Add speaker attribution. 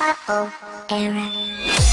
Speaker 1: Uh-oh, error.